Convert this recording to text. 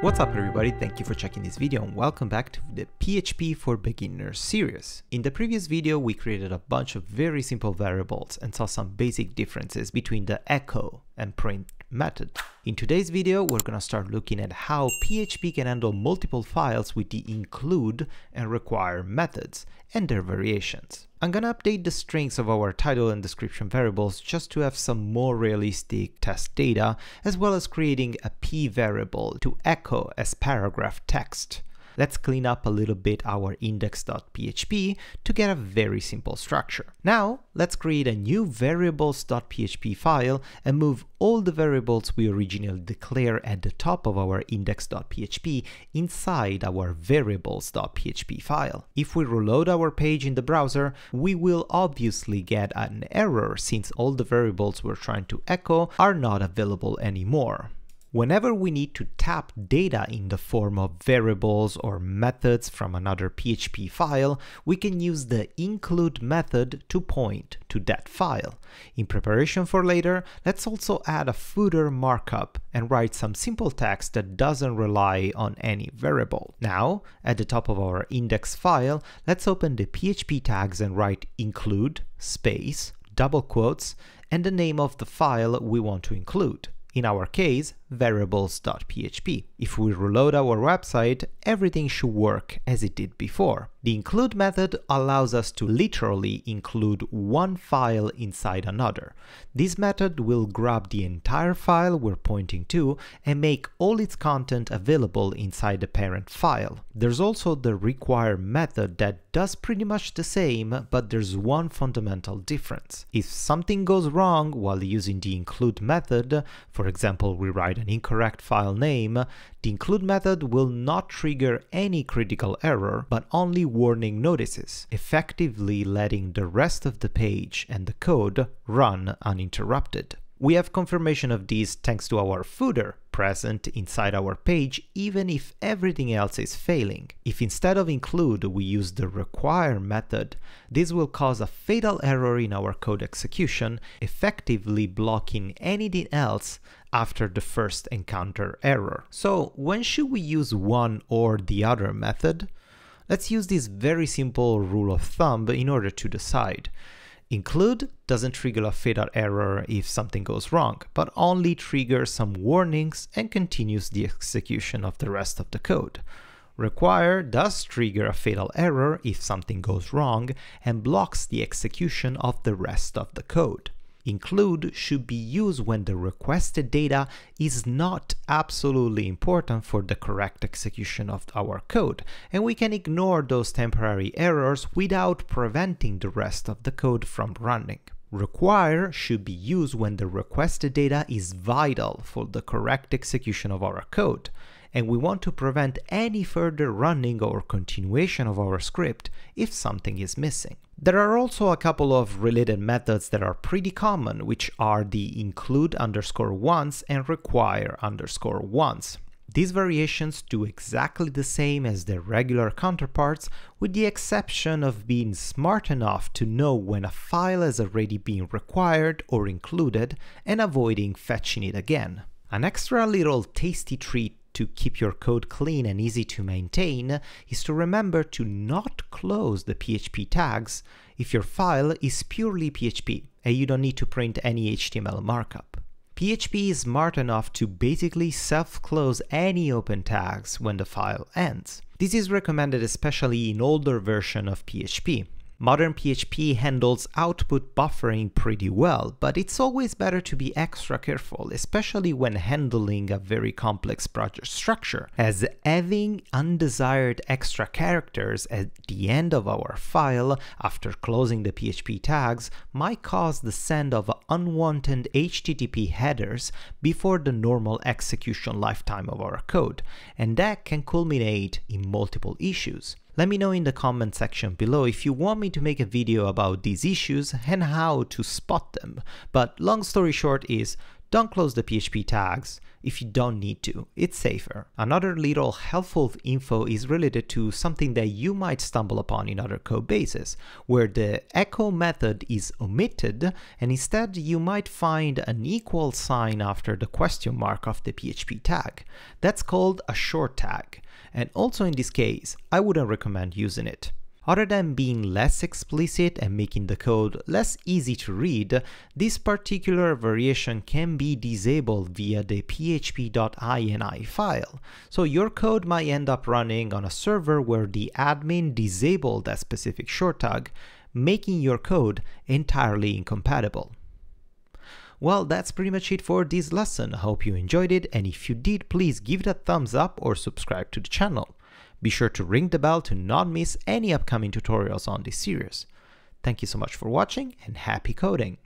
What's up everybody, thank you for checking this video and welcome back to the PHP for Beginners series. In the previous video we created a bunch of very simple variables and saw some basic differences between the echo and print method. In today's video we're gonna start looking at how PHP can handle multiple files with the include and require methods and their variations. I'm gonna update the strings of our title and description variables just to have some more realistic test data, as well as creating a p variable to echo as paragraph text let's clean up a little bit our index.php to get a very simple structure. Now, let's create a new variables.php file and move all the variables we originally declare at the top of our index.php inside our variables.php file. If we reload our page in the browser, we will obviously get an error since all the variables we're trying to echo are not available anymore. Whenever we need to tap data in the form of variables or methods from another PHP file, we can use the include method to point to that file. In preparation for later, let's also add a footer markup and write some simple text that doesn't rely on any variable. Now, at the top of our index file, let's open the PHP tags and write include space double quotes and the name of the file we want to include in our case, variables.php. If we reload our website, everything should work as it did before. The include method allows us to literally include one file inside another. This method will grab the entire file we're pointing to and make all its content available inside the parent file. There's also the require method that does pretty much the same, but there's one fundamental difference. If something goes wrong while using the include method, for example we write an incorrect file name, the include method will not trigger any critical error, but only warning notices, effectively letting the rest of the page and the code run uninterrupted. We have confirmation of this thanks to our footer present inside our page even if everything else is failing. If instead of include we use the require method, this will cause a fatal error in our code execution, effectively blocking anything else after the first encounter error. So when should we use one or the other method? Let's use this very simple rule of thumb in order to decide. Include doesn't trigger a fatal error if something goes wrong, but only triggers some warnings and continues the execution of the rest of the code. Require does trigger a fatal error if something goes wrong and blocks the execution of the rest of the code. Include should be used when the requested data is not absolutely important for the correct execution of our code, and we can ignore those temporary errors without preventing the rest of the code from running. Require should be used when the requested data is vital for the correct execution of our code, and we want to prevent any further running or continuation of our script if something is missing. There are also a couple of related methods that are pretty common, which are the include underscore once and require underscore once. These variations do exactly the same as their regular counterparts, with the exception of being smart enough to know when a file has already been required or included and avoiding fetching it again. An extra little tasty treat to keep your code clean and easy to maintain is to remember to not close the PHP tags if your file is purely PHP and you don't need to print any HTML markup. PHP is smart enough to basically self-close any open tags when the file ends. This is recommended especially in older version of PHP, Modern PHP handles output buffering pretty well, but it's always better to be extra careful, especially when handling a very complex project structure, as having undesired extra characters at the end of our file after closing the PHP tags might cause the send of unwanted HTTP headers before the normal execution lifetime of our code, and that can culminate in multiple issues. Let me know in the comment section below if you want me to make a video about these issues and how to spot them. But long story short is, Don't close the PHP tags if you don't need to, it's safer. Another little helpful info is related to something that you might stumble upon in other code bases, where the echo method is omitted and instead you might find an equal sign after the question mark of the PHP tag. That's called a short tag, and also in this case, I wouldn't recommend using it. Other than being less explicit and making the code less easy to read, this particular variation can be disabled via the php.ini file. So your code might end up running on a server where the admin disabled that specific short tag, making your code entirely incompatible. Well, that's pretty much it for this lesson. I hope you enjoyed it, and if you did, please give it a thumbs up or subscribe to the channel. Be sure to ring the bell to not miss any upcoming tutorials on this series. Thank you so much for watching and happy coding!